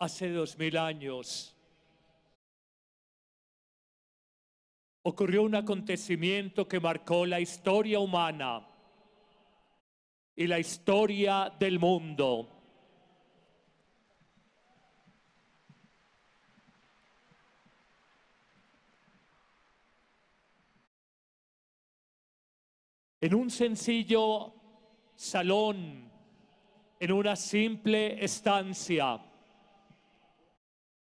Hace dos mil años ocurrió un acontecimiento que marcó la historia humana y la historia del mundo. En un sencillo salón, en una simple estancia,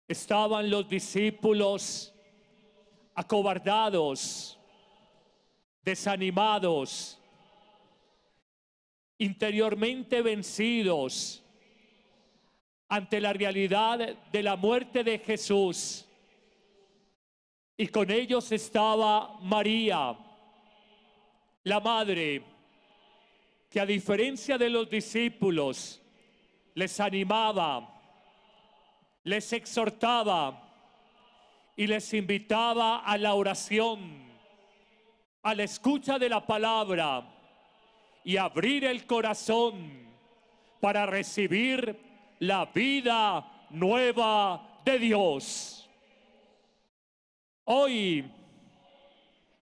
estaban los discípulos acobardados, desanimados, interiormente vencidos ante la realidad de la muerte de Jesús. Y con ellos estaba María, la madre, que a diferencia de los discípulos, les animaba, les exhortaba y les invitaba a la oración, a la escucha de la palabra y abrir el corazón para recibir la vida nueva de Dios. Hoy,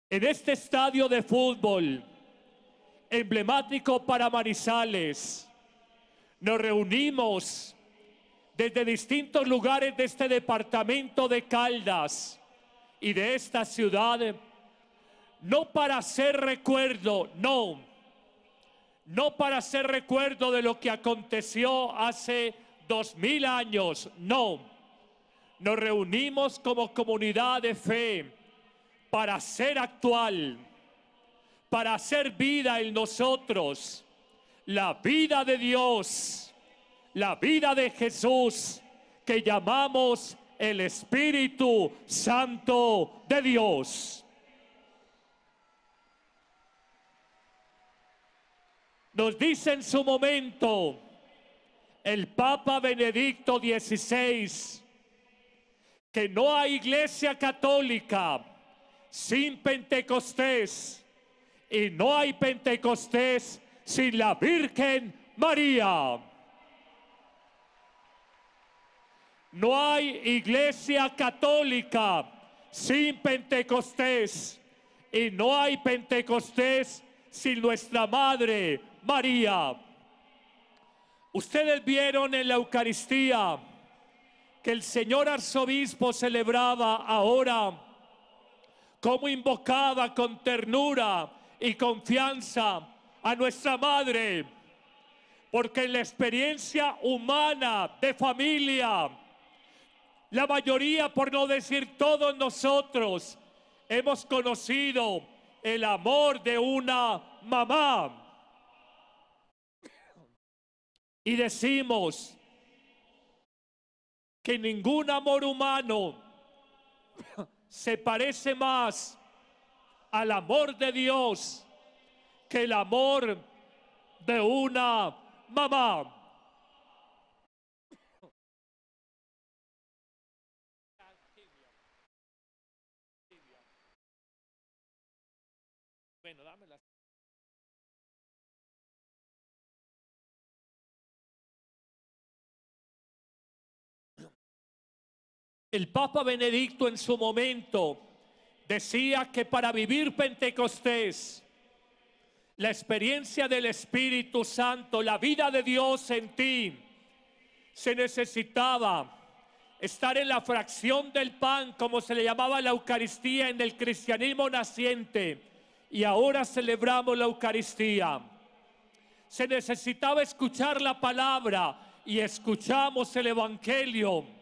en este estadio de fútbol emblemático para Marizales, nos reunimos desde distintos lugares de este departamento de Caldas y de esta ciudad, no para hacer recuerdo, no, no para hacer recuerdo de lo que aconteció hace dos mil años, no. Nos reunimos como comunidad de fe para hacer actual, para hacer vida en nosotros, la vida de Dios la vida de Jesús que llamamos el Espíritu Santo de Dios. Nos dice en su momento el Papa Benedicto XVI que no hay iglesia católica sin Pentecostés y no hay Pentecostés sin la Virgen María. No hay iglesia católica sin Pentecostés y no hay Pentecostés sin nuestra Madre María. Ustedes vieron en la Eucaristía que el señor arzobispo celebraba ahora, como invocaba con ternura y confianza a nuestra Madre, porque en la experiencia humana de familia, la mayoría, por no decir todos nosotros, hemos conocido el amor de una mamá. Y decimos que ningún amor humano se parece más al amor de Dios que el amor de una mamá. El Papa Benedicto en su momento decía que para vivir Pentecostés, la experiencia del Espíritu Santo, la vida de Dios en ti, se necesitaba estar en la fracción del pan, como se le llamaba la Eucaristía en el cristianismo naciente, y ahora celebramos la Eucaristía. Se necesitaba escuchar la palabra y escuchamos el Evangelio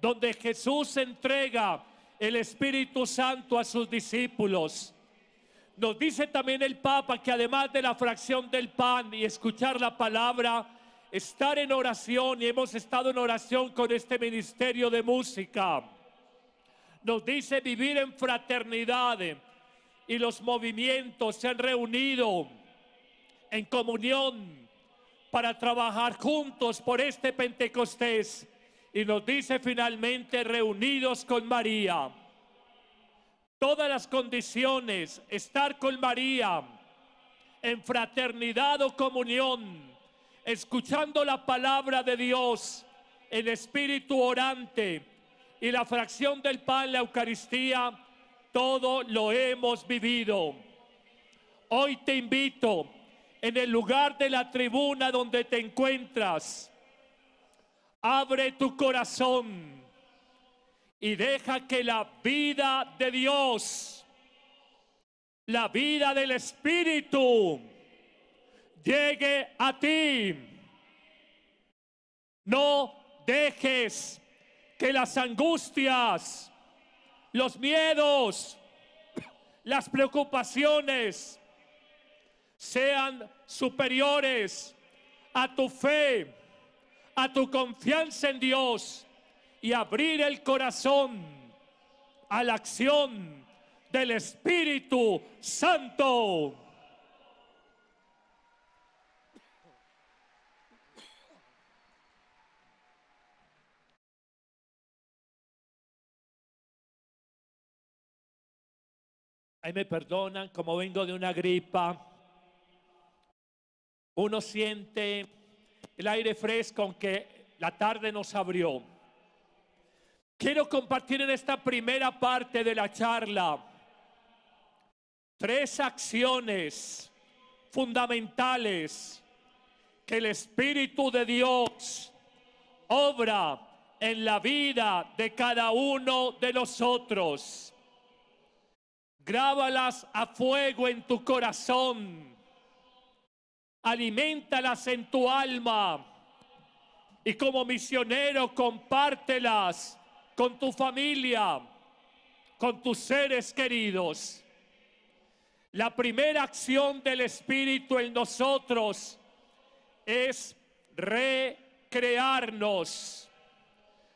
donde Jesús entrega el Espíritu Santo a sus discípulos. Nos dice también el Papa que además de la fracción del pan y escuchar la palabra, estar en oración y hemos estado en oración con este ministerio de música. Nos dice vivir en fraternidad y los movimientos se han reunido en comunión para trabajar juntos por este Pentecostés y nos dice finalmente, reunidos con María, todas las condiciones, estar con María en fraternidad o comunión, escuchando la palabra de Dios en espíritu orante y la fracción del pan, la Eucaristía, todo lo hemos vivido. Hoy te invito en el lugar de la tribuna donde te encuentras. Abre tu corazón y deja que la vida de Dios, la vida del Espíritu, llegue a ti. No dejes que las angustias, los miedos, las preocupaciones sean superiores a tu fe, a tu confianza en Dios y abrir el corazón a la acción del Espíritu Santo. Ahí me perdonan como vengo de una gripa. Uno siente el aire fresco aunque la tarde nos abrió. Quiero compartir en esta primera parte de la charla tres acciones fundamentales que el Espíritu de Dios obra en la vida de cada uno de nosotros. Grábalas a fuego en tu corazón. Alimentalas en tu alma. Y como misionero compártelas con tu familia, con tus seres queridos. La primera acción del Espíritu en nosotros es recrearnos.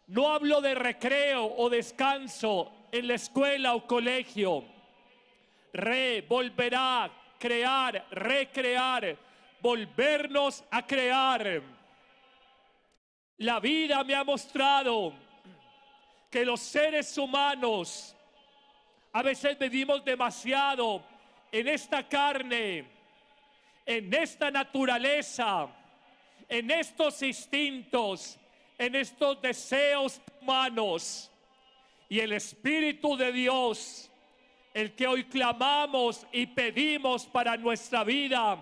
No hablo de recreo o descanso en la escuela o colegio re, volverá, crear, recrear, volvernos a crear. La vida me ha mostrado que los seres humanos a veces vivimos demasiado en esta carne, en esta naturaleza, en estos instintos, en estos deseos humanos. Y el Espíritu de Dios el que hoy clamamos y pedimos para nuestra vida,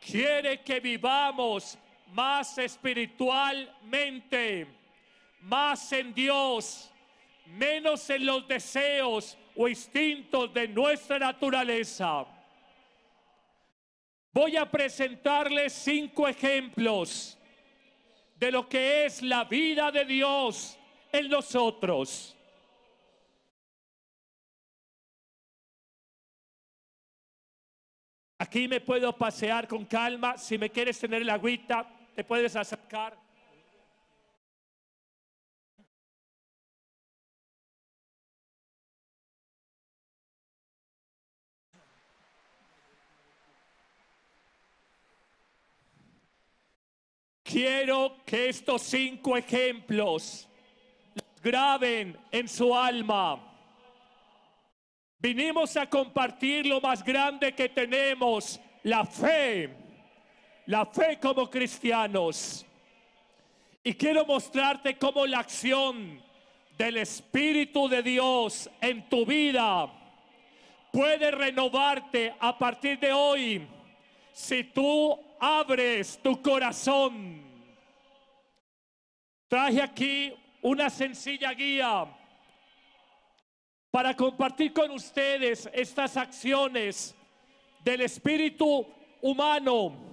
quiere que vivamos más espiritualmente, más en Dios, menos en los deseos o instintos de nuestra naturaleza. Voy a presentarles cinco ejemplos de lo que es la vida de Dios en nosotros. Aquí me puedo pasear con calma. Si me quieres tener la agüita, te puedes acercar. Quiero que estos cinco ejemplos graben en su alma. Vinimos a compartir lo más grande que tenemos, la fe, la fe como cristianos. Y quiero mostrarte cómo la acción del Espíritu de Dios en tu vida puede renovarte a partir de hoy si tú abres tu corazón. Traje aquí una sencilla guía para compartir con ustedes estas acciones del espíritu humano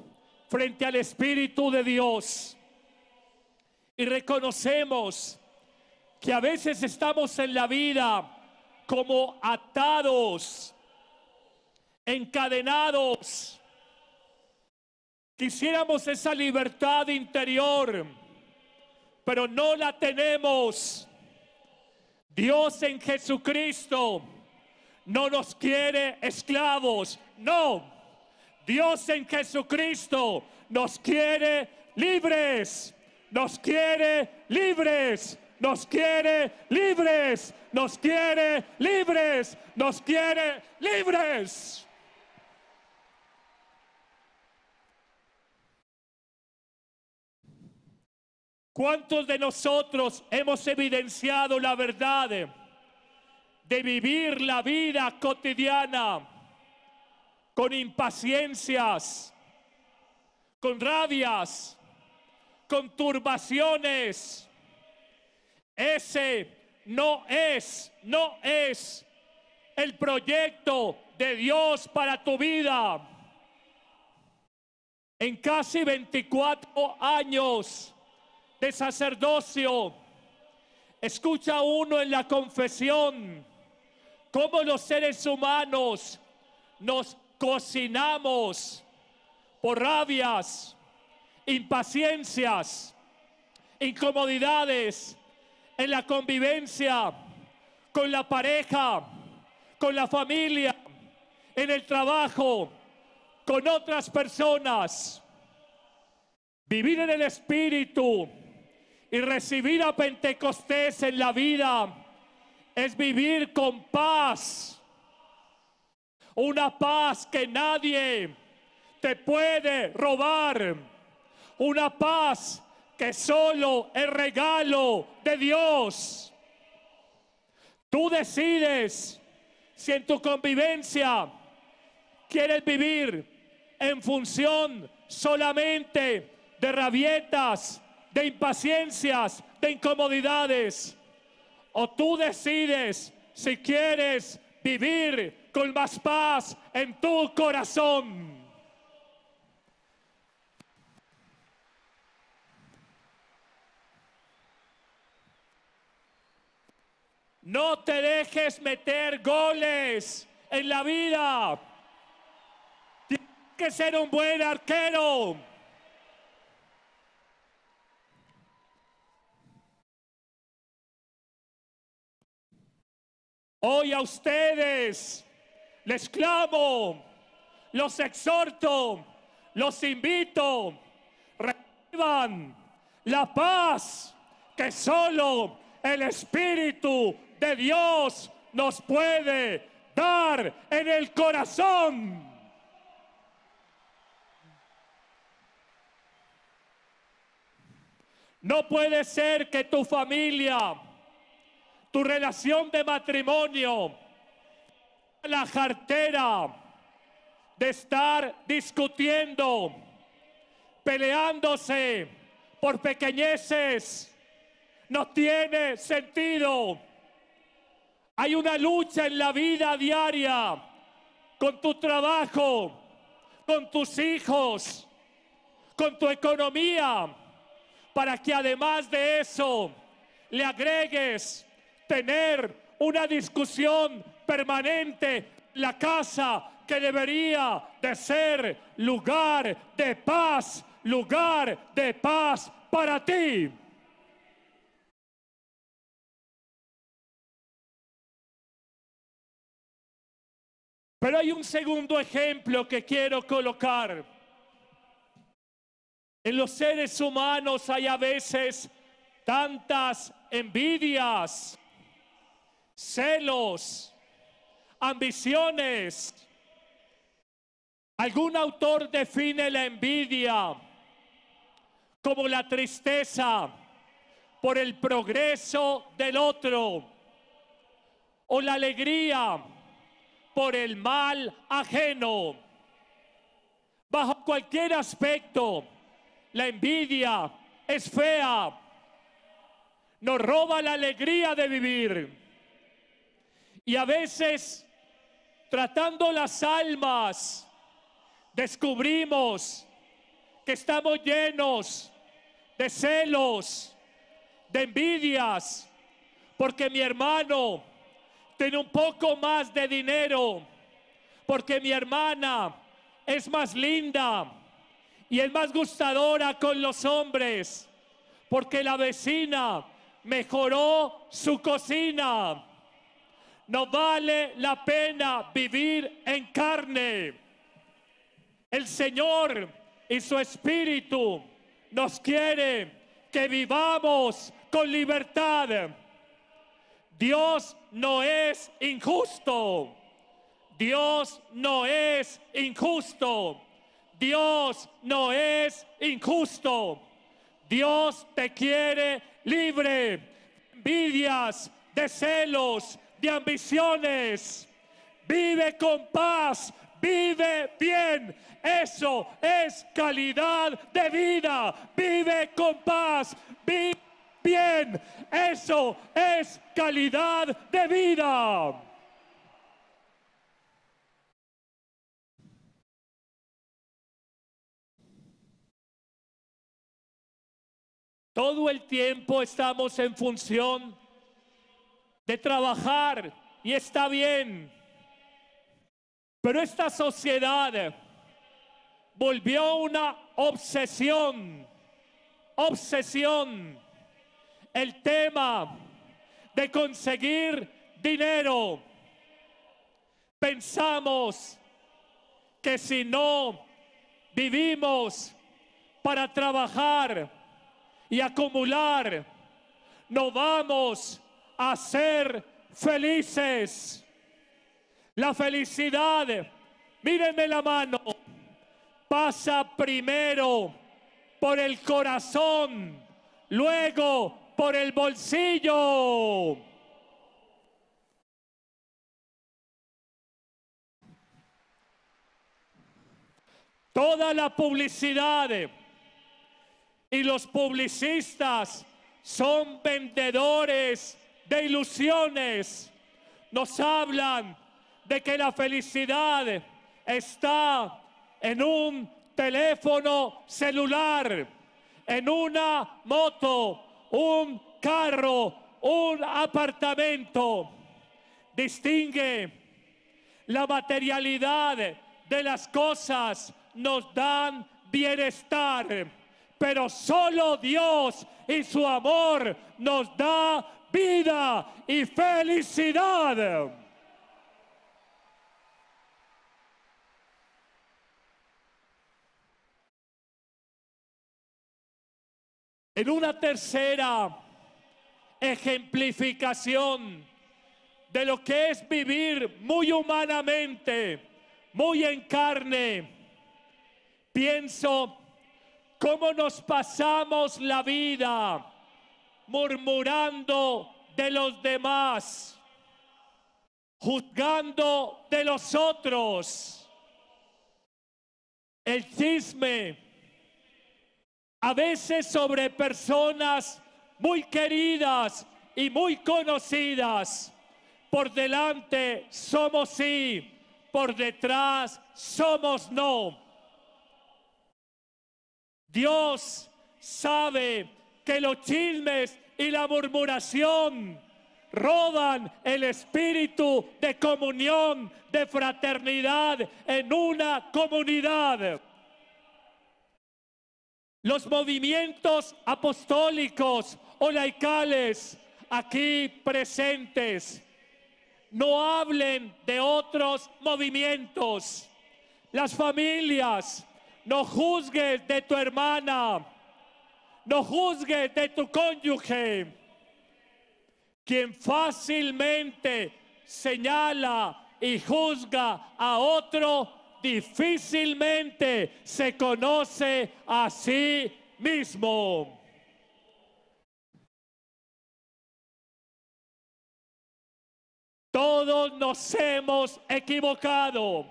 frente al espíritu de Dios. Y reconocemos que a veces estamos en la vida como atados, encadenados. Quisiéramos esa libertad interior, pero no la tenemos Dios en Jesucristo no nos quiere esclavos, no. Dios en Jesucristo nos quiere libres, nos quiere libres, nos quiere libres, nos quiere libres, nos quiere libres. ¿Cuántos de nosotros hemos evidenciado la verdad de vivir la vida cotidiana con impaciencias, con rabias, con turbaciones? Ese no es, no es el proyecto de Dios para tu vida. En casi 24 años de sacerdocio, escucha uno en la confesión cómo los seres humanos nos cocinamos por rabias, impaciencias, incomodidades en la convivencia con la pareja, con la familia, en el trabajo, con otras personas. Vivir en el Espíritu y recibir a Pentecostés en la vida es vivir con paz. Una paz que nadie te puede robar. Una paz que solo es regalo de Dios. Tú decides si en tu convivencia quieres vivir en función solamente de rabietas, de impaciencias, de incomodidades. O tú decides si quieres vivir con más paz en tu corazón. No te dejes meter goles en la vida. Tienes que ser un buen arquero. Hoy a ustedes les clamo, los exhorto, los invito, reciban la paz que solo el Espíritu de Dios nos puede dar en el corazón. No puede ser que tu familia, tu relación de matrimonio, la cartera de estar discutiendo, peleándose por pequeñeces, no tiene sentido. Hay una lucha en la vida diaria con tu trabajo, con tus hijos, con tu economía, para que además de eso le agregues tener una discusión permanente en la casa que debería de ser lugar de paz, lugar de paz para ti. Pero hay un segundo ejemplo que quiero colocar. En los seres humanos hay a veces tantas envidias, celos, ambiciones. Algún autor define la envidia como la tristeza por el progreso del otro o la alegría por el mal ajeno. Bajo cualquier aspecto, la envidia es fea. Nos roba la alegría de vivir. Y a veces, tratando las almas, descubrimos que estamos llenos de celos, de envidias, porque mi hermano tiene un poco más de dinero, porque mi hermana es más linda y es más gustadora con los hombres, porque la vecina mejoró su cocina. No vale la pena vivir en carne. El Señor y su Espíritu nos quiere que vivamos con libertad Dios no es injusto. Dios no es injusto. Dios no es injusto. Dios te quiere libre. Envidias, de celos, ambiciones. Vive con paz, vive bien. Eso es calidad de vida. Vive con paz, vive bien. Eso es calidad de vida. Todo el tiempo estamos en función de trabajar y está bien. Pero esta sociedad volvió una obsesión, obsesión, el tema de conseguir dinero. Pensamos que si no vivimos para trabajar, y acumular, no vamos a ser felices. La felicidad, mírenme la mano, pasa primero por el corazón, luego por el bolsillo. Toda la publicidad y los publicistas son vendedores de ilusiones. Nos hablan de que la felicidad está en un teléfono celular, en una moto, un carro, un apartamento. Distingue la materialidad de las cosas, nos dan bienestar pero solo Dios y su amor nos da vida y felicidad. En una tercera ejemplificación de lo que es vivir muy humanamente, muy en carne, pienso cómo nos pasamos la vida murmurando de los demás, juzgando de los otros. El chisme, a veces sobre personas muy queridas y muy conocidas. Por delante somos sí, por detrás somos no. Dios sabe que los chismes y la murmuración roban el espíritu de comunión, de fraternidad en una comunidad. Los movimientos apostólicos o laicales aquí presentes no hablen de otros movimientos. Las familias no juzgues de tu hermana. No juzgues de tu cónyuge. Quien fácilmente señala y juzga a otro, difícilmente se conoce a sí mismo. Todos nos hemos equivocado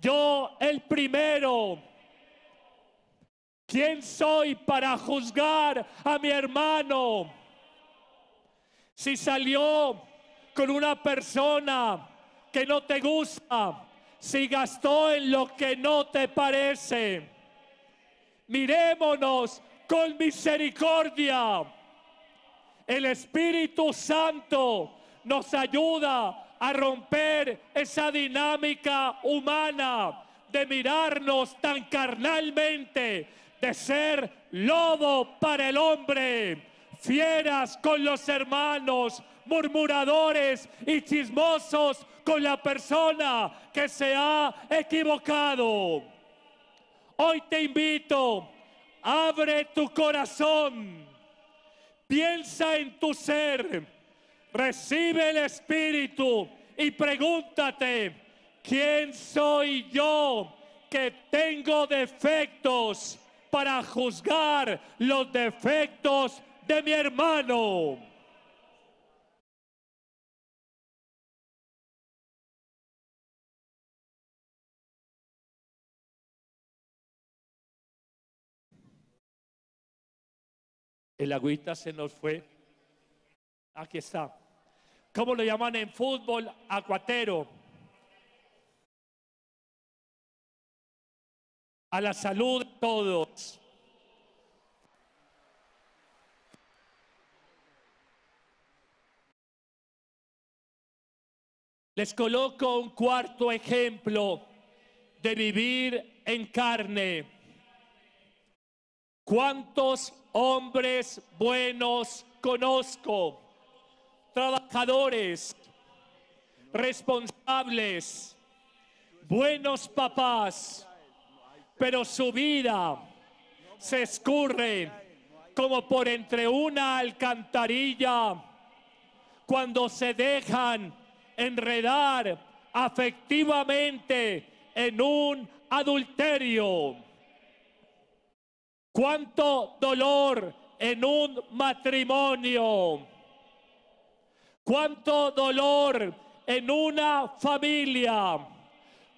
yo el primero. ¿Quién soy para juzgar a mi hermano? Si salió con una persona que no te gusta, si gastó en lo que no te parece, mirémonos con misericordia. El Espíritu Santo nos ayuda a romper esa dinámica humana de mirarnos tan carnalmente, de ser lobo para el hombre, fieras con los hermanos, murmuradores y chismosos con la persona que se ha equivocado. Hoy te invito, abre tu corazón, piensa en tu ser Recibe el Espíritu y pregúntate, ¿quién soy yo que tengo defectos, para juzgar los defectos de mi hermano. El agüita se nos fue. Aquí está. ¿Cómo lo llaman en fútbol? Acuatero. A la salud de todos. Les coloco un cuarto ejemplo de vivir en carne. ¿Cuántos hombres buenos conozco? Trabajadores, responsables, buenos papás, pero su vida se escurre como por entre una alcantarilla cuando se dejan enredar afectivamente en un adulterio. Cuánto dolor en un matrimonio. Cuánto dolor en una familia.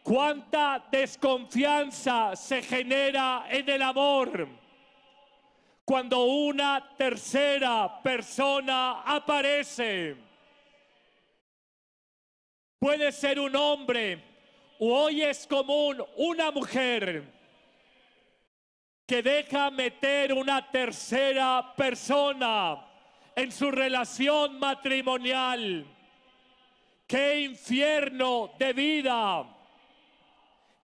Cuánta desconfianza se genera en el amor cuando una tercera persona aparece. Puede ser un hombre o hoy es común una mujer que deja meter una tercera persona en su relación matrimonial. Qué infierno de vida,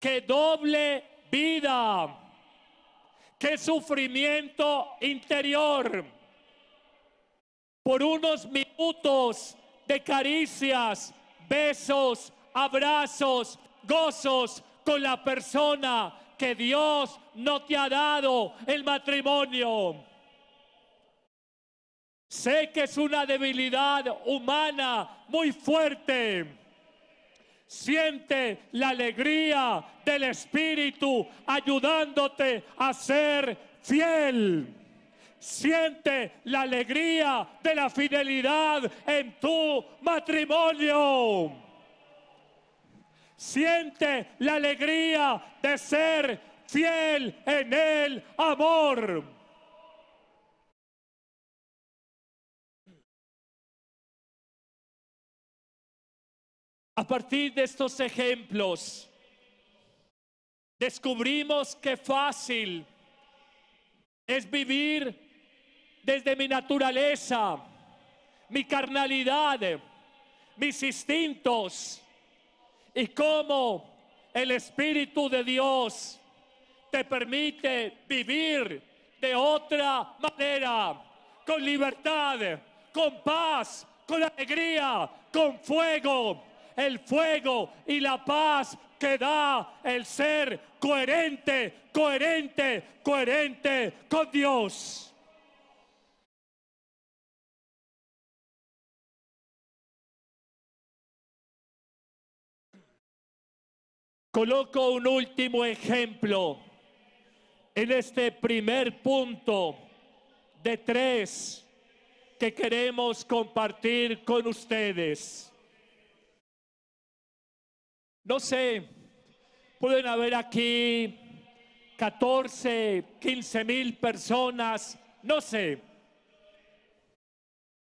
qué doble vida, qué sufrimiento interior. Por unos minutos de caricias, besos, abrazos, gozos con la persona que Dios no te ha dado el matrimonio. Sé que es una debilidad humana muy fuerte. Siente la alegría del Espíritu ayudándote a ser fiel. Siente la alegría de la fidelidad en tu matrimonio. Siente la alegría de ser fiel en el amor. A partir de estos ejemplos, descubrimos que fácil es vivir desde mi naturaleza, mi carnalidad, mis instintos y cómo el Espíritu de Dios te permite vivir de otra manera, con libertad, con paz, con alegría, con fuego. El fuego y la paz que da el ser coherente, coherente, coherente con Dios. Coloco un último ejemplo en este primer punto de tres que queremos compartir con ustedes. No sé, pueden haber aquí 14, 15 mil personas, no sé.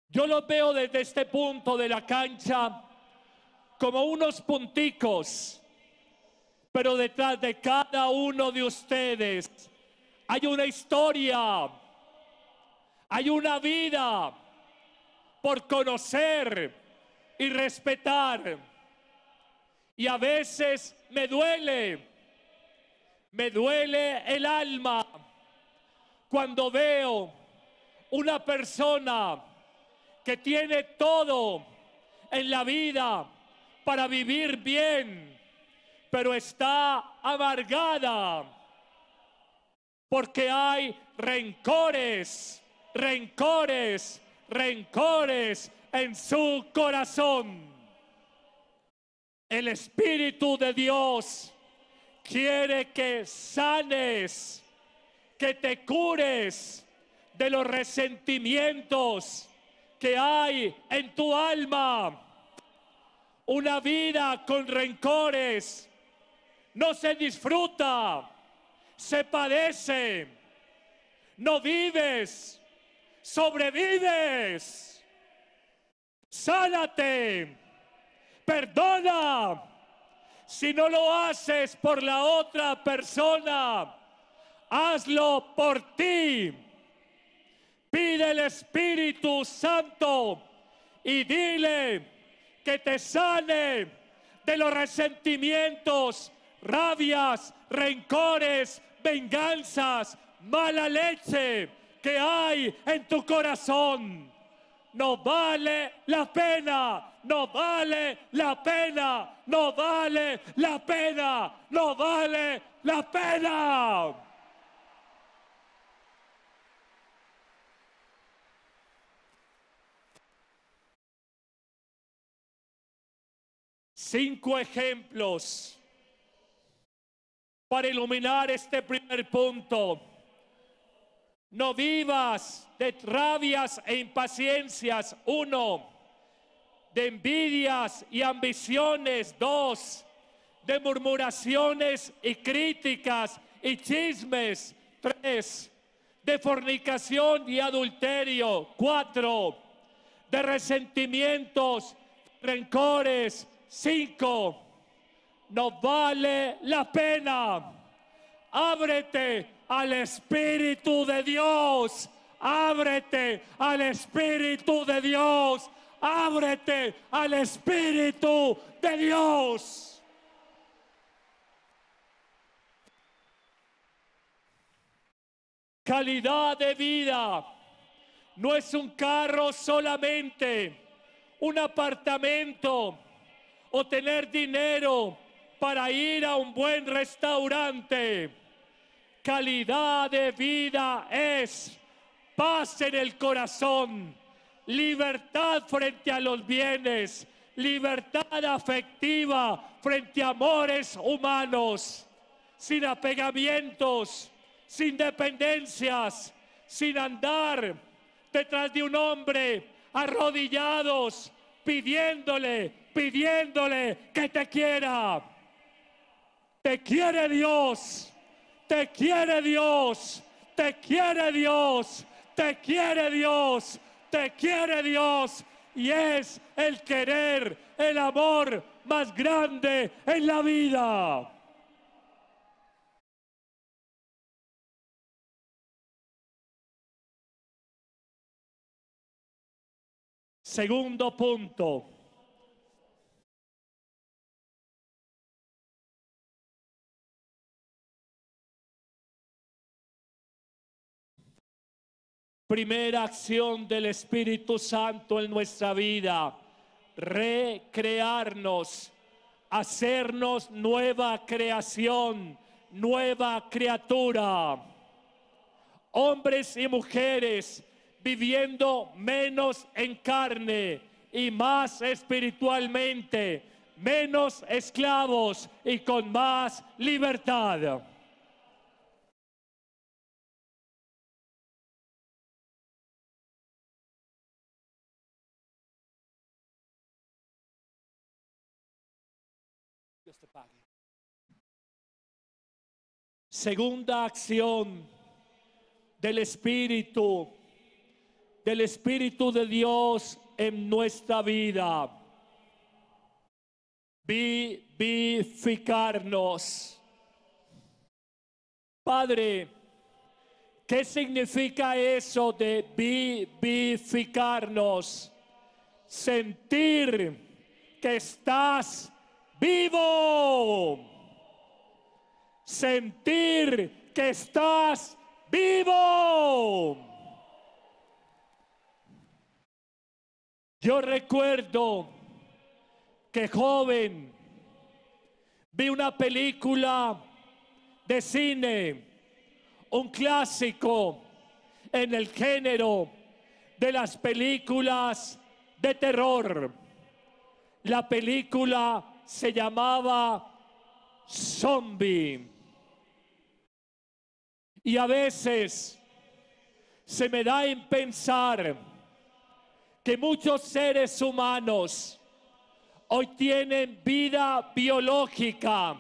Yo lo veo desde este punto de la cancha como unos punticos pero detrás de cada uno de ustedes hay una historia, hay una vida por conocer y respetar. Y a veces me duele, me duele el alma cuando veo una persona que tiene todo en la vida para vivir bien pero está amargada porque hay rencores, rencores, rencores en su corazón. El Espíritu de Dios quiere que sanes, que te cures de los resentimientos que hay en tu alma. Una vida con rencores no se disfruta, se padece, no vives, sobrevives. Sánate, perdona. Si no lo haces por la otra persona, hazlo por ti. Pide el Espíritu Santo y dile que te sane de los resentimientos, rabias, rencores, venganzas, mala leche que hay en tu corazón. No vale la pena, no vale la pena, no vale la pena, no vale la pena. Cinco ejemplos para iluminar este primer punto. No vivas de rabias e impaciencias. Uno. De envidias y ambiciones. Dos. De murmuraciones y críticas y chismes. Tres. De fornicación y adulterio. Cuatro. De resentimientos, rencores. Cinco no vale la pena. Ábrete al Espíritu de Dios. Ábrete al Espíritu de Dios. Ábrete al Espíritu de Dios. Calidad de vida no es un carro solamente, un apartamento o tener dinero para ir a un buen restaurante. Calidad de vida es paz en el corazón, libertad frente a los bienes, libertad afectiva frente a amores humanos, sin apegamientos, sin dependencias, sin andar detrás de un hombre arrodillados, pidiéndole, pidiéndole que te quiera. Te quiere Dios, te quiere Dios, te quiere Dios, te quiere Dios, te quiere Dios. Y es el querer, el amor más grande en la vida. Segundo punto. Primera acción del Espíritu Santo en nuestra vida, recrearnos, hacernos nueva creación, nueva criatura. Hombres y mujeres viviendo menos en carne y más espiritualmente, menos esclavos y con más libertad. Segunda acción del Espíritu, del Espíritu de Dios en nuestra vida. Vivificarnos. Padre, ¿qué significa eso de vivificarnos? Sentir que estás vivo sentir que estás vivo. Yo recuerdo que joven vi una película de cine, un clásico en el género de las películas de terror. La película se llamaba Zombie. Y a veces se me da en pensar que muchos seres humanos hoy tienen vida biológica,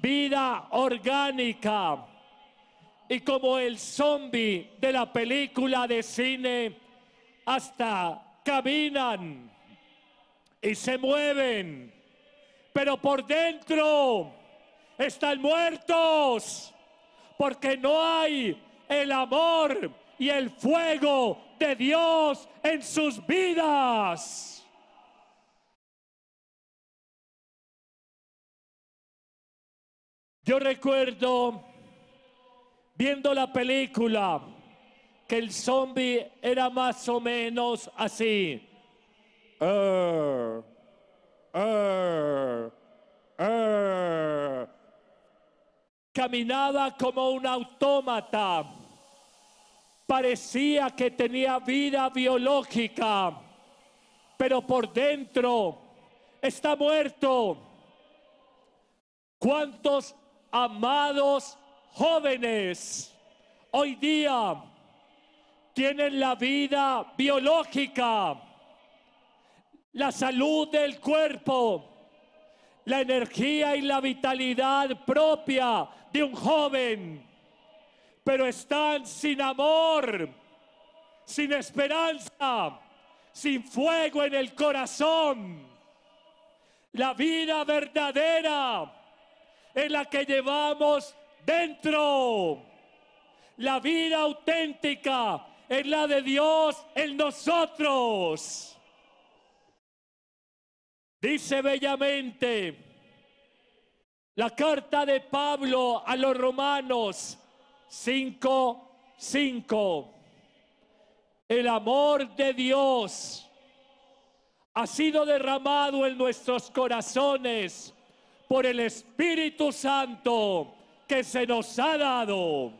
vida orgánica, y como el zombie de la película de cine, hasta caminan y se mueven, pero por dentro están muertos, porque no hay el amor y el fuego de Dios en sus vidas. Yo recuerdo viendo la película que el zombie era más o menos así. Caminaba como un autómata. Parecía que tenía vida biológica, pero por dentro está muerto. ¿Cuántos amados jóvenes hoy día tienen la vida biológica, la salud del cuerpo, la energía y la vitalidad propia de un joven, pero están sin amor, sin esperanza, sin fuego en el corazón. La vida verdadera es la que llevamos dentro. La vida auténtica es la de Dios en nosotros. Dice bellamente la carta de Pablo a los romanos 5, 5. El amor de Dios ha sido derramado en nuestros corazones por el Espíritu Santo que se nos ha dado.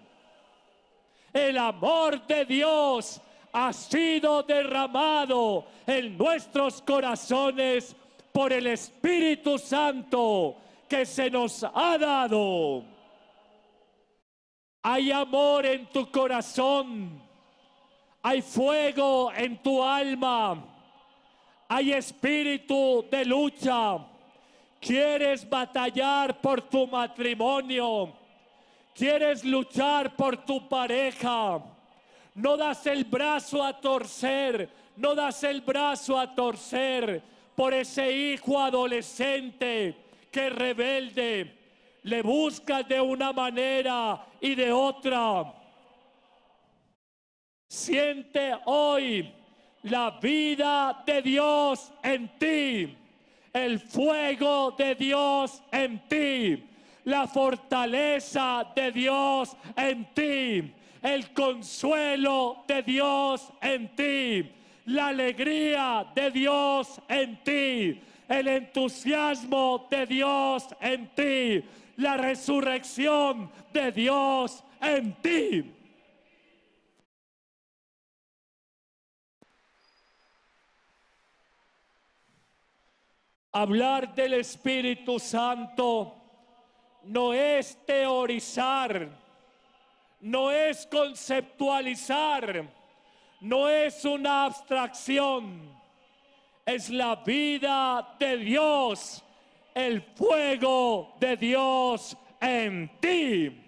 El amor de Dios ha sido derramado en nuestros corazones por el Espíritu Santo que se nos ha dado. Hay amor en tu corazón, hay fuego en tu alma, hay espíritu de lucha. Quieres batallar por tu matrimonio, quieres luchar por tu pareja, no das el brazo a torcer, no das el brazo a torcer por ese hijo adolescente que rebelde, le buscas de una manera y de otra. Siente hoy la vida de Dios en ti el fuego de Dios en ti, la fortaleza de Dios en ti, el consuelo de Dios en ti, la alegría de Dios en ti, el entusiasmo de Dios en ti, la resurrección de Dios en ti. Hablar del Espíritu Santo no es teorizar, no es conceptualizar, no es una abstracción, es la vida de Dios, el fuego de Dios en ti.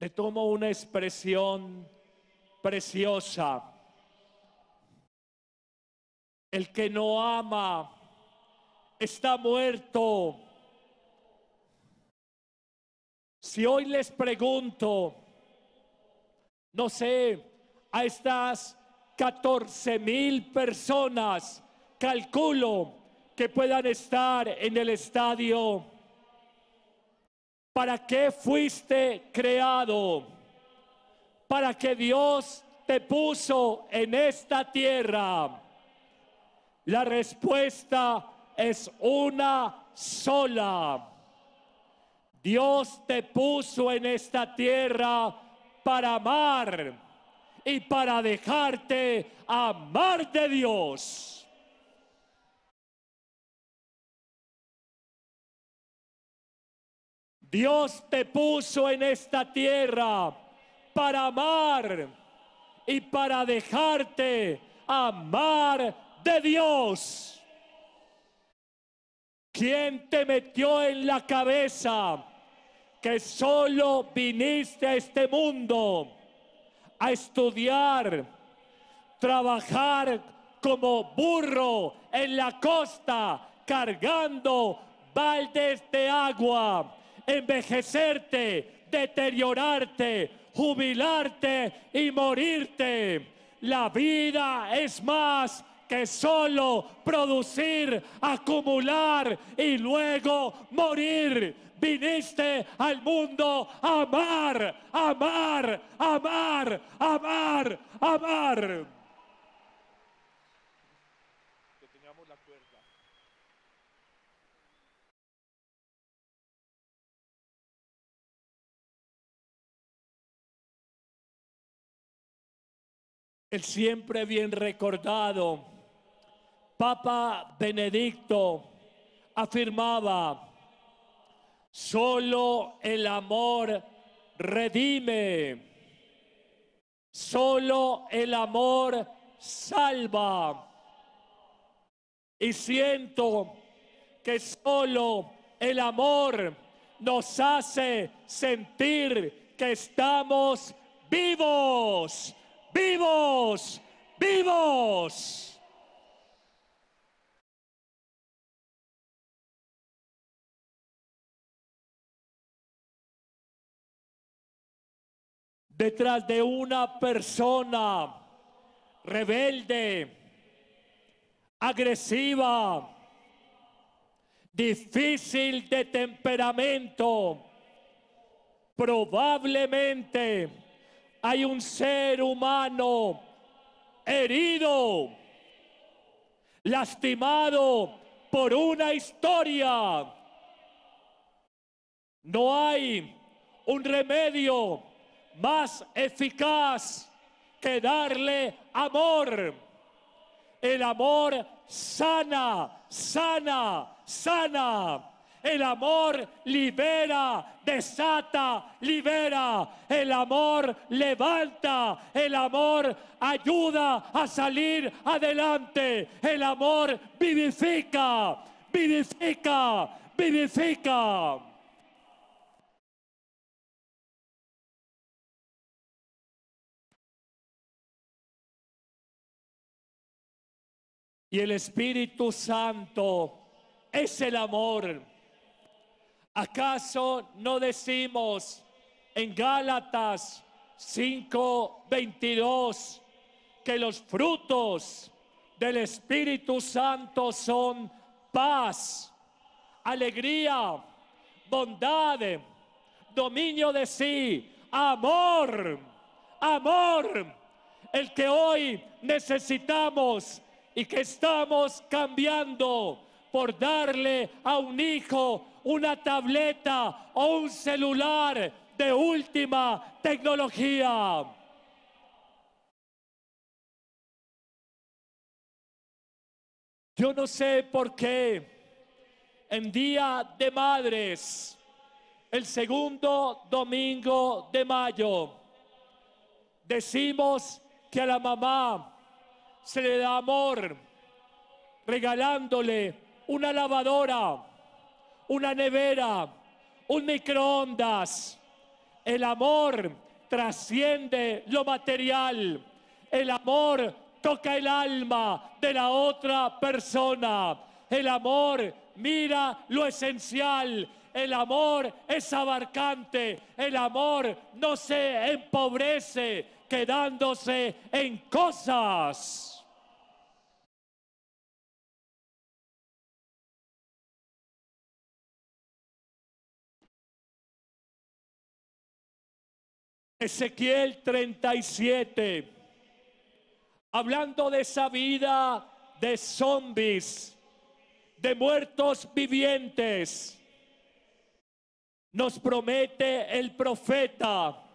le tomo una expresión preciosa. El que no ama está muerto. Si hoy les pregunto, no sé, a estas 14 mil personas, calculo que puedan estar en el estadio ¿Para qué fuiste creado? Para que Dios te puso en esta tierra. La respuesta es una sola. Dios te puso en esta tierra para amar y para dejarte amar de Dios. Dios te puso en esta tierra para amar y para dejarte amar de Dios. ¿Quién te metió en la cabeza que solo viniste a este mundo a estudiar, trabajar como burro en la costa, cargando baldes de agua, envejecerte, deteriorarte, jubilarte y morirte? La vida es más que solo producir, acumular y luego morir. Viniste al mundo a amar, amar, amar, amar, amar. El siempre bien recordado Papa Benedicto afirmaba, solo el amor redime, solo el amor salva. Y siento que solo el amor nos hace sentir que estamos vivos, vivos, vivos. Detrás de una persona rebelde, agresiva, difícil de temperamento, probablemente hay un ser humano herido, lastimado por una historia. No hay un remedio más eficaz que darle amor. El amor sana, sana, sana. El amor libera, desata, libera. El amor levanta. El amor ayuda a salir adelante. El amor vivifica, vivifica, vivifica. Y el Espíritu Santo es el amor. ¿Acaso no decimos en Gálatas 5:22 que los frutos del Espíritu Santo son paz, alegría, bondad, dominio de sí, amor, amor, el que hoy necesitamos y que estamos cambiando por darle a un hijo una tableta o un celular de última tecnología. Yo no sé por qué en Día de Madres, el segundo domingo de mayo, decimos que a la mamá se le da amor regalándole una lavadora, una nevera, un microondas. El amor trasciende lo material. El amor toca el alma de la otra persona. El amor mira lo esencial. El amor es abarcante. El amor no se empobrece quedándose en cosas. Ezequiel 37, hablando de esa vida de zombies, de muertos vivientes, nos promete el profeta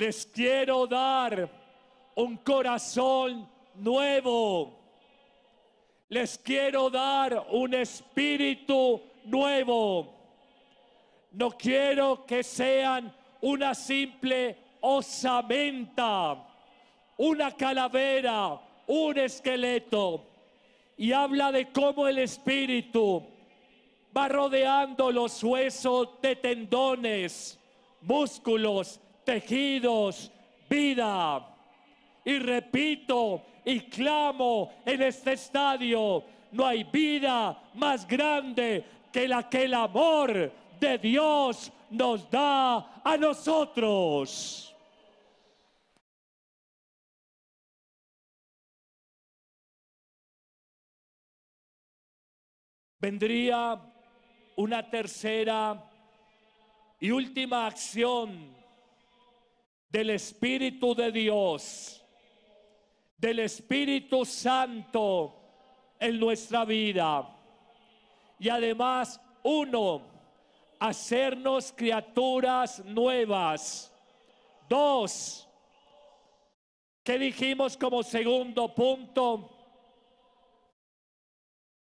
les quiero dar un corazón nuevo. Les quiero dar un espíritu nuevo. No quiero que sean una simple osamenta, una calavera, un esqueleto. Y habla de cómo el espíritu va rodeando los huesos de tendones, músculos, tejidos, vida. Y repito y clamo en este estadio, no hay vida más grande que la que el amor de Dios nos da a nosotros. Vendría una tercera y última acción del Espíritu de Dios, del Espíritu Santo en nuestra vida. Y además, uno, hacernos criaturas nuevas. Dos, ¿qué dijimos como segundo punto?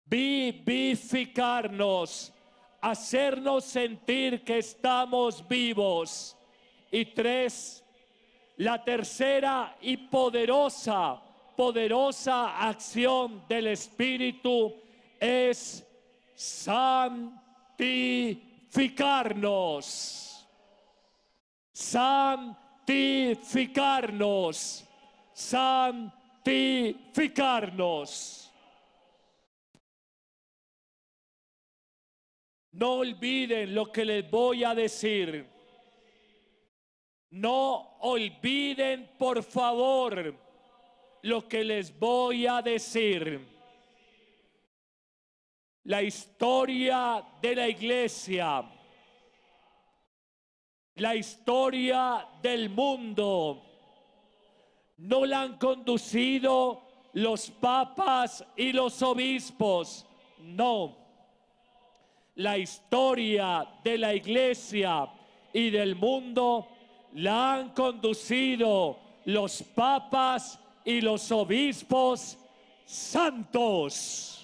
vivificarnos, hacernos sentir que estamos vivos. Y tres, la tercera y poderosa, poderosa acción del Espíritu es santificarnos. Santificarnos. Santificarnos. No olviden lo que les voy a decir. No olviden, por favor, lo que les voy a decir. La historia de la iglesia, la historia del mundo, no la han conducido los papas y los obispos, no la historia de la iglesia y del mundo la han conducido los papas y los obispos santos.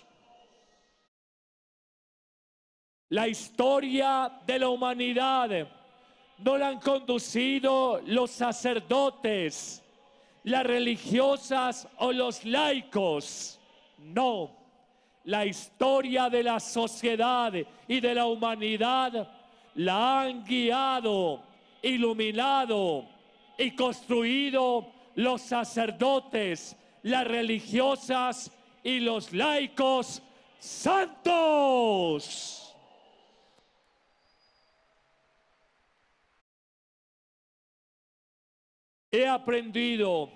La historia de la humanidad no la han conducido los sacerdotes, las religiosas o los laicos. No la historia de la sociedad y de la humanidad la han guiado, iluminado y construido los sacerdotes, las religiosas y los laicos santos. He aprendido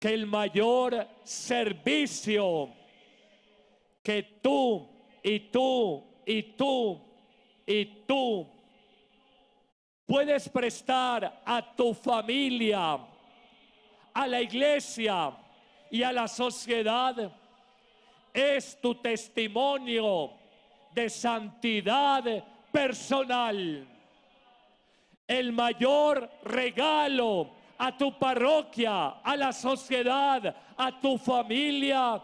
que el mayor servicio que tú y tú y tú y tú puedes prestar a tu familia, a la iglesia y a la sociedad es tu testimonio de santidad personal. El mayor regalo a tu parroquia, a la sociedad, a tu familia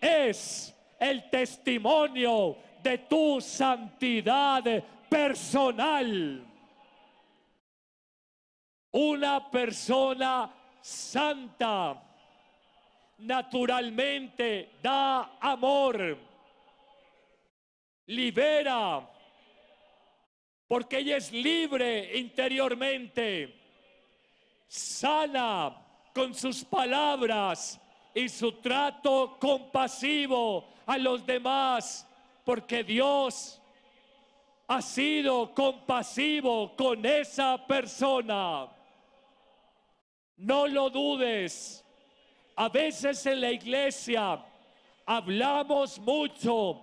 es el testimonio de tu santidad personal. Una persona santa naturalmente da amor, libera, porque ella es libre interiormente, sana con sus palabras y su trato compasivo a los demás, porque Dios ha sido compasivo con esa persona. No lo dudes. A veces en la iglesia hablamos mucho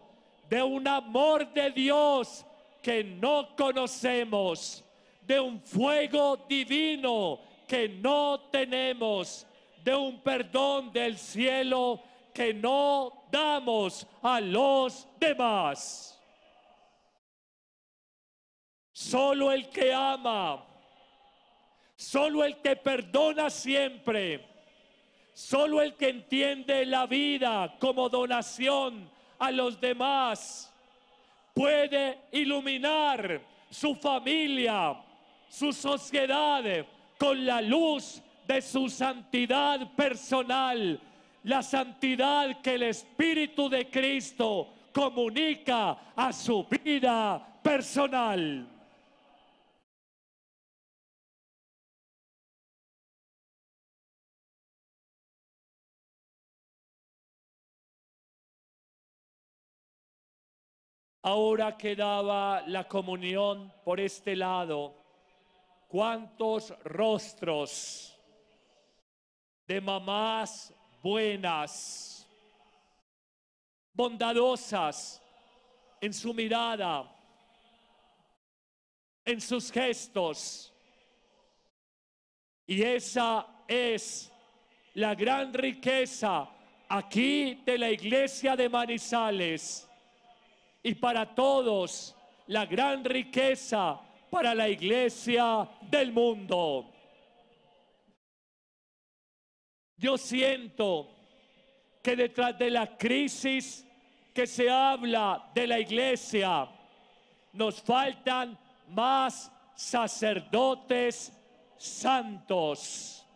de un amor de Dios que no conocemos, de un fuego divino que no tenemos de un perdón del cielo que no damos a los demás. Solo el que ama, Solo el que perdona siempre, solo el que entiende la vida como donación a los demás, puede iluminar su familia, su sociedad con la luz de su santidad personal, la santidad que el Espíritu de Cristo comunica a su vida personal. Ahora quedaba la comunión por este lado. ¿Cuántos rostros de mamás buenas, bondadosas en su mirada, en sus gestos? Y esa es la gran riqueza aquí de la iglesia de Manizales y para todos la gran riqueza para la iglesia del mundo. Yo siento que detrás de la crisis que se habla de la iglesia, nos faltan más sacerdotes santos.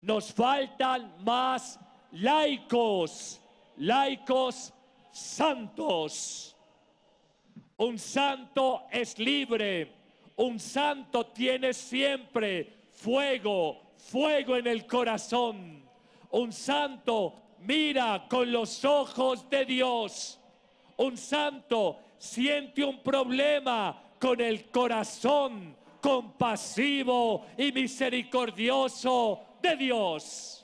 Nos faltan más laicos, laicos santos. Un santo es libre. Un santo tiene siempre fuego, fuego en el corazón. Un santo mira con los ojos de Dios. Un santo siente un problema con el corazón compasivo y misericordioso de Dios.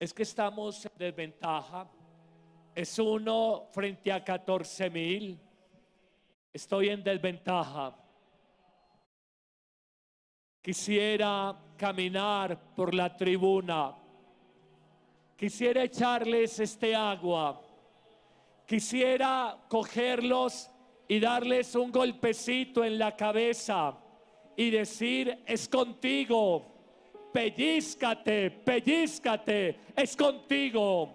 Es que estamos en desventaja. Es uno frente a 14 mil. Estoy en desventaja. Quisiera caminar por la tribuna. Quisiera echarles este agua. Quisiera cogerlos y darles un golpecito en la cabeza y decir, es contigo pellizcate, pellizcate, es contigo.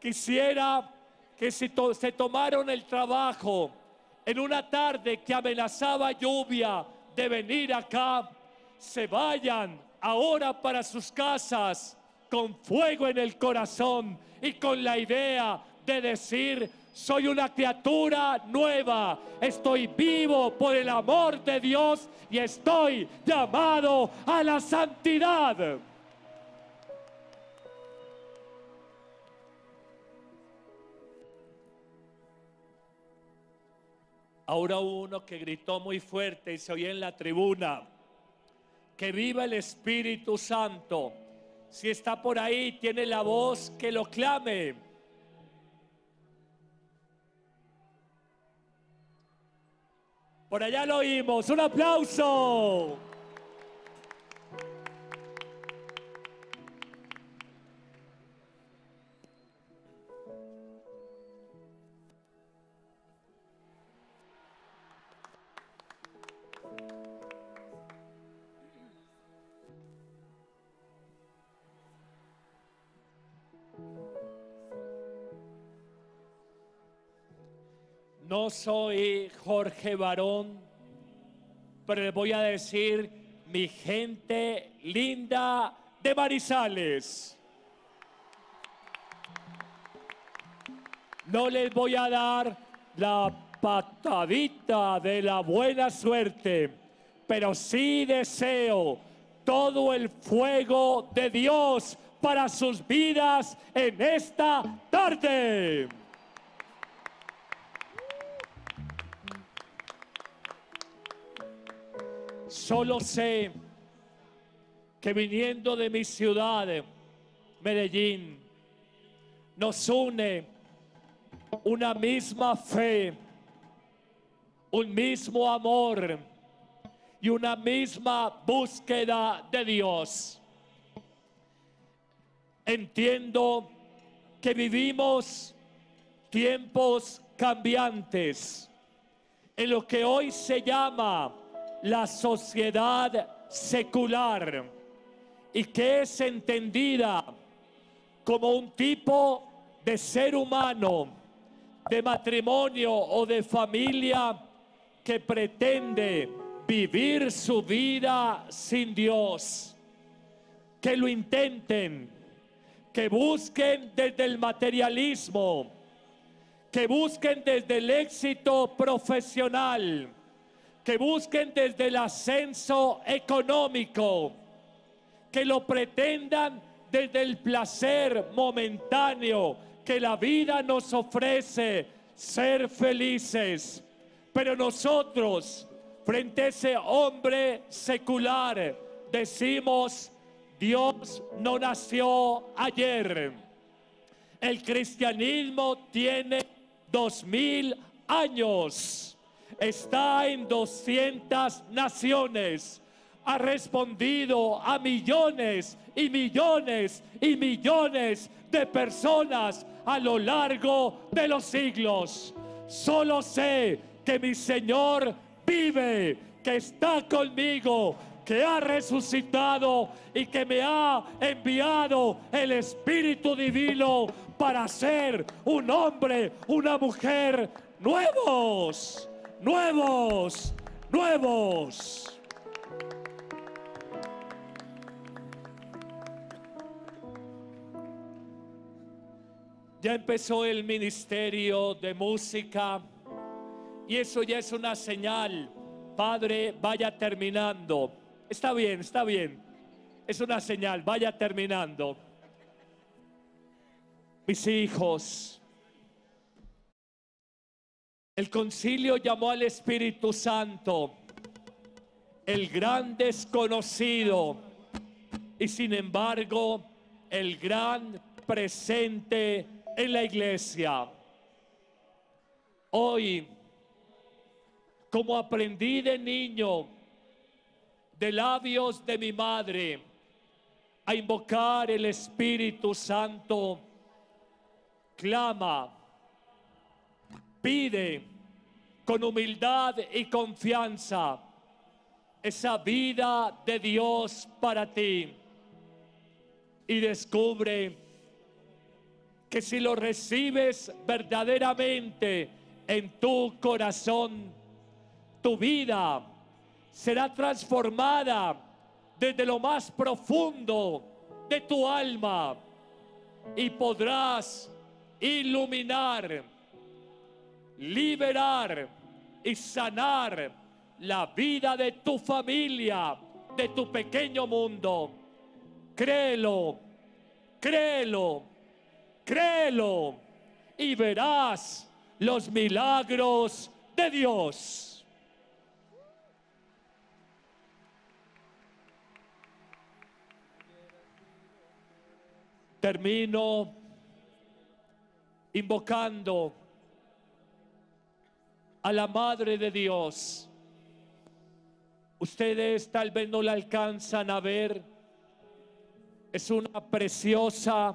Quisiera que si se tomaron el trabajo en una tarde que amenazaba lluvia de venir acá, se vayan ahora para sus casas con fuego en el corazón y con la idea de decir, soy una criatura nueva. Estoy vivo por el amor de Dios y estoy llamado a la santidad. Ahora uno que gritó muy fuerte y se oye en la tribuna, que viva el Espíritu Santo. Si está por ahí, tiene la voz que lo clame. Por allá lo oímos. Un aplauso. No soy Jorge Barón, pero les voy a decir mi gente linda de Marizales. No les voy a dar la patadita de la buena suerte, pero sí deseo todo el fuego de Dios para sus vidas en esta tarde. Solo sé que viniendo de mi ciudad, Medellín, nos une una misma fe, un mismo amor y una misma búsqueda de Dios. Entiendo que vivimos tiempos cambiantes, en lo que hoy se llama la sociedad secular y que es entendida como un tipo de ser humano, de matrimonio o de familia que pretende vivir su vida sin Dios. Que lo intenten, que busquen desde el materialismo, que busquen desde el éxito profesional, que busquen desde el ascenso económico, que lo pretendan desde el placer momentáneo que la vida nos ofrece, ser felices. Pero nosotros, frente a ese hombre secular, decimos, Dios no nació ayer. El cristianismo tiene dos mil años. Está en 200 naciones. Ha respondido a millones y millones y millones de personas a lo largo de los siglos. Solo sé que mi Señor vive, que está conmigo, que ha resucitado y que me ha enviado el Espíritu Divino para ser un hombre, una mujer nuevos, nuevos, nuevos. Ya empezó el ministerio de música y eso ya es una señal. Padre, vaya terminando. Está bien, está bien. Es una señal, vaya terminando. Mis hijos, el concilio llamó al Espíritu Santo el gran desconocido y sin embargo el gran presente en la iglesia. Hoy como aprendí de niño de labios de mi madre a invocar el Espíritu Santo, clama, pide con humildad y confianza esa vida de Dios para ti. Y descubre que si lo recibes verdaderamente en tu corazón, tu vida será transformada desde lo más profundo de tu alma y podrás iluminar, liberar y sanar la vida de tu familia, de tu pequeño mundo. Créelo, créelo, créelo y verás los milagros de Dios. Termino invocando a la Madre de Dios. Ustedes tal vez no la alcanzan a ver. Es una preciosa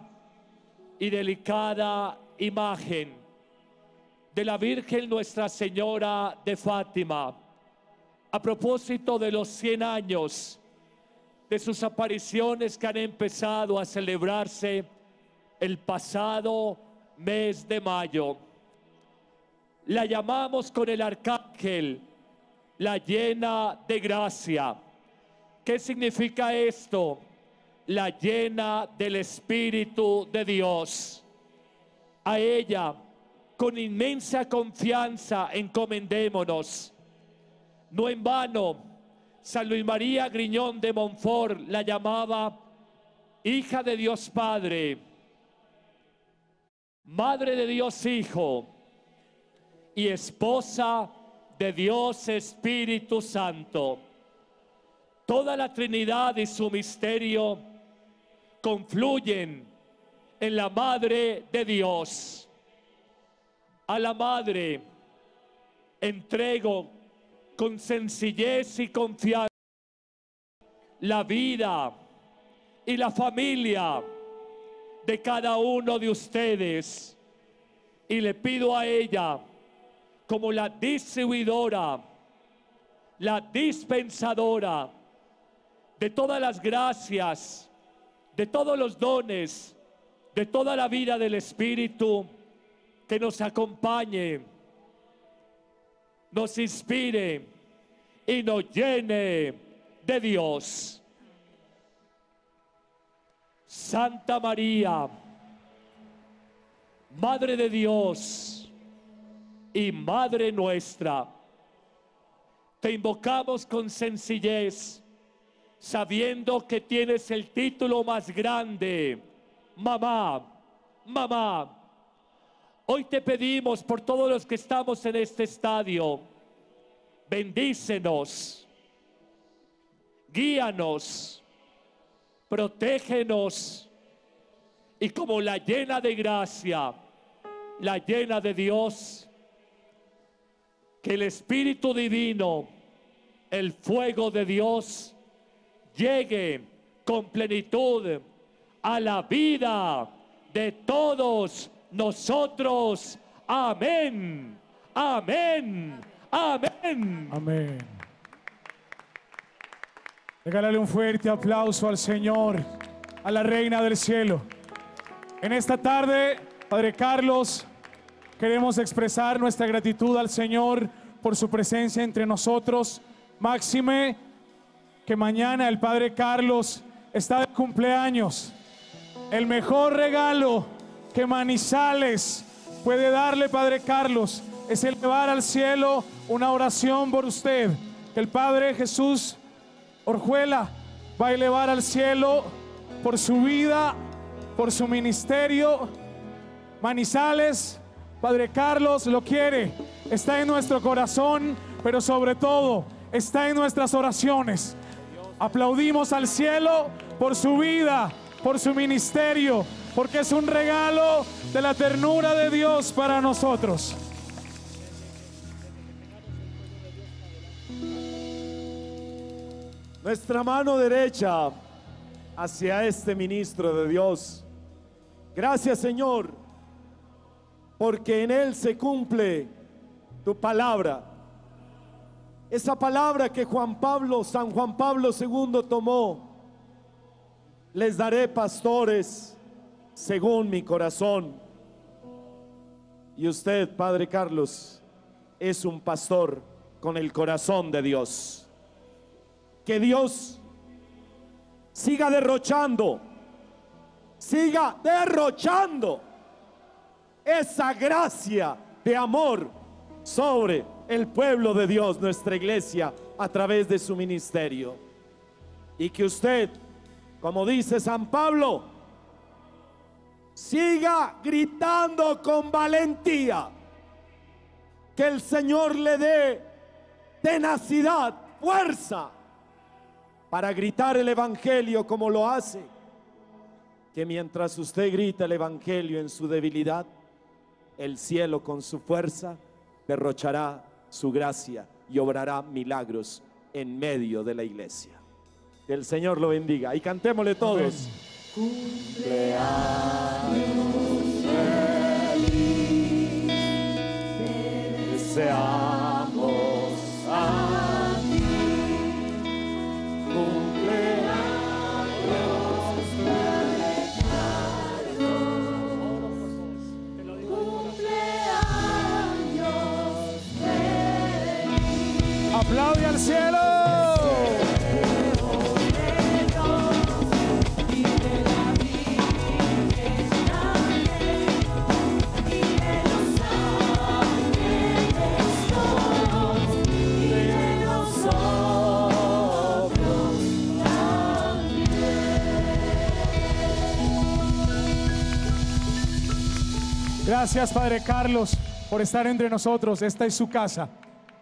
y delicada imagen de la Virgen Nuestra Señora de Fátima. A propósito de los 100 años de sus apariciones que han empezado a celebrarse el pasado mes de mayo. La llamamos con el arcángel, la llena de gracia. ¿Qué significa esto? La llena del Espíritu de Dios. A ella, con inmensa confianza, encomendémonos. No en vano, San Luis María Griñón de Montfort la llamaba hija de Dios Padre, madre de Dios Hijo y esposa de Dios Espíritu Santo. Toda la Trinidad y su misterio confluyen en la Madre de Dios. A la Madre entrego con sencillez y confianza la vida y la familia de cada uno de ustedes y le pido a ella, como la distribuidora, la dispensadora de todas las gracias, de todos los dones, de toda la vida del Espíritu, que nos acompañe, nos inspire y nos llene de Dios. Santa María, Madre de Dios y Madre nuestra, te invocamos con sencillez, sabiendo que tienes el título más grande, mamá, mamá. Hoy te pedimos por todos los que estamos en este estadio, bendícenos, guíanos, protégenos y como la llena de gracia, la llena de Dios, que el Espíritu Divino, el fuego de Dios, llegue con plenitud a la vida de todos nosotros. Amén. Amén. Amén. Amén. Regálale un fuerte aplauso al Señor, a la Reina del Cielo. En esta tarde, Padre Carlos, queremos expresar nuestra gratitud al Señor por su presencia entre nosotros. Máxime, que mañana el Padre Carlos está de cumpleaños. El mejor regalo que Manizales puede darle, Padre Carlos, es elevar al cielo una oración por usted. Que el Padre Jesús Orjuela va a elevar al cielo por su vida, por su ministerio. Manizales, Padre Carlos lo quiere. Está en nuestro corazón, pero sobre todo está en nuestras oraciones. Aplaudimos al cielo por su vida, por su ministerio, porque es un regalo de la ternura de Dios para nosotros. Nuestra mano derecha hacia este ministro de Dios. Gracias Señor, porque en Él se cumple tu palabra. Esa palabra que Juan Pablo, San Juan Pablo II tomó. Les daré pastores según mi corazón. Y usted, Padre Carlos, es un pastor con el corazón de Dios. Que Dios siga derrochando, siga derrochando esa gracia de amor sobre el pueblo de Dios, nuestra iglesia, a través de su ministerio. Y que usted, como dice San Pablo, siga gritando con valentía. Que el Señor le dé tenacidad, fuerza para gritar el Evangelio como lo hace. Que mientras usted grita el Evangelio en su debilidad, el cielo con su fuerza derrochará su gracia y obrará milagros en medio de la iglesia. Que el Señor lo bendiga y cantémosle todos. Deseamos Cielo. Gracias, Padre Carlos, por estar entre nosotros. Esta es su casa.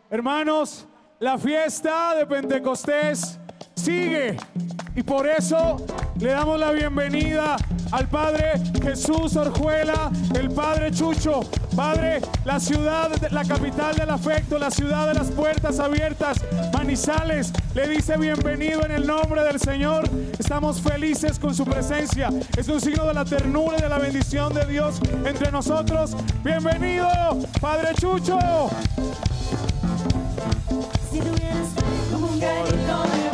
Hermanos, la fiesta de Pentecostés sigue y por eso le damos la bienvenida al Padre Jesús Orjuela, el Padre Chucho. Padre, la ciudad, la capital del afecto, la ciudad de las puertas abiertas, Manizales, le dice bienvenido en el nombre del Señor. Estamos felices con su presencia. Es un signo de la ternura y de la bendición de Dios entre nosotros. Bienvenido, Padre Chucho. si tuvieras un garito de